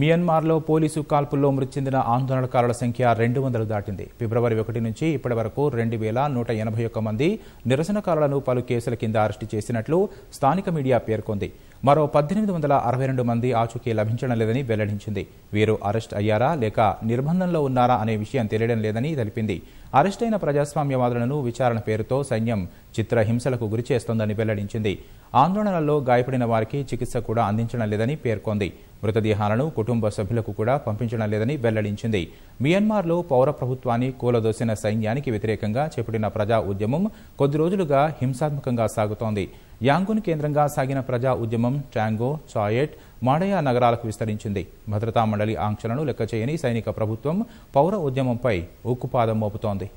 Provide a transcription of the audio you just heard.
మియన్మార్లో police కాల్పుల్లో మృతి చెందిన ఆందోళనకారుల సంఖ్య రెండు వందలు దాటింది. ఫిబ్రవరి ఒకటి నుంచి ఇప్పటి వరకు రెండు వేల నూట ఎనభై ఒక్క మంది నిరసనకారులను పలు కేసుల కింద అరెస్టు చేసినట్లు స్థానిక మీడియా పేర్కొంది. మరో పద్దెనిమిది వందల అరవై రెండు మంది ఆచూకీ లభించడం లేదని వెల్లడించింది. వీరు అరెస్ట్ అయ్యారా లేక నిర్బంధంలో ఉన్నారా అనే విషయం తెలియడం లేదని తెలిపింది. అరెస్ట్ అయిన ప్రజాస్వామ్యవాదులను విచారణ పేరుతో సైన్యం చిత్రహింసలకు గురి చేస్తోందని వెల్లడించింది. ఆందోళనల్లో గాయపడిన వారికి చికిత్స కూడా అందించడం లేదని పేర్కొంది. మృతదేహాలను కుటుంబ సభ్యులకు కూడా పంపించడం లేదని వెల్లడించింది. మియన్మార్లో పౌర ప్రభుత్వాన్ని కూలదోసిన సైన్యానికి వ్యతిరేకంగా చేపట్టిన ప్రజా ఉద్యమం కొద్ది రోజులుగా హింసాత్మకంగా సాగుతోంది. యాంగున్ కేంద్రంగా సాగిన ప్రజా ఉద్యమం ట్యాంగో చాయెట్ మాడయా నగరాలకు విస్తరించింది. భద్రతా మండలి ఆంక్షలను లెక్క చేయని సైనిక ప్రభుత్వం పౌర ఉద్యమంపై ఉక్కుపాదం మోపుతోంది.